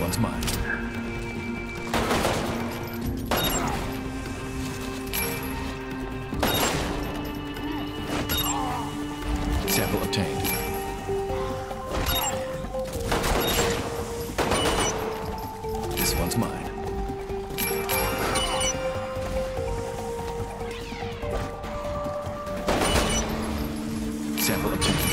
One's mine. Sample obtained. This one's mine. Sample obtained.